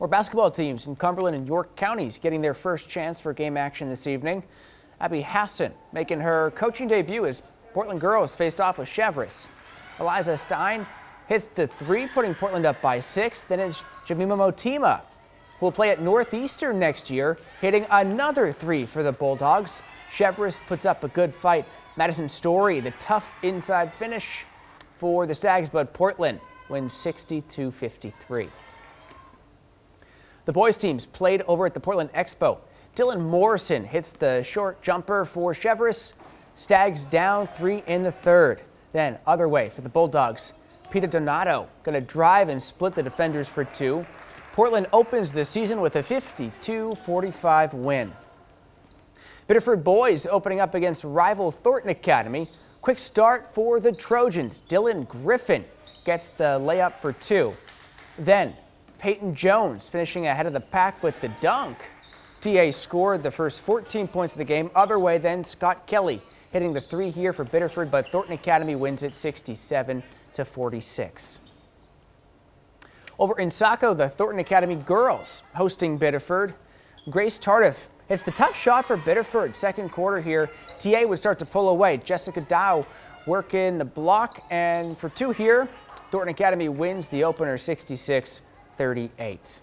More basketball teams in Cumberland and York counties getting their first chance for game action this evening. Abby Hassan making her coaching debut as Portland girls faced off with Cheverus. Eliza Stein hits the three, putting Portland up by six. Then it's Jamima Motima, who will play at Northeastern next year, hitting another three for the Bulldogs. Cheverus puts up a good fight. Madison Story, the tough inside finish for the Stags, but Portland wins 62 53. The boys teams played over at the Portland Expo. Dylan Morrison hits the short jumper for Cheverus. Stags down three in the third. Then other way for the Bulldogs. Peter Donato going to drive and split the defenders for two. Portland opens the season with a 52-45 win. Biddeford boys opening up against rival Thornton Academy. Quick start for the Trojans. Dylan Griffin gets the layup for two. Then Peyton Jones finishing ahead of the pack with the dunk. TA scored the first 14 points of the game. Other way then Scott Kelly hitting the three here for Biddeford, but Thornton Academy wins it 67 to 46. Over in Saco, the Thornton Academy girls hosting Biddeford. Grace Tardif hits the tough shot for Biddeford. Second quarter here, TA would start to pull away. Jessica Dow working the block, and for two here, Thornton Academy wins the opener 66 38.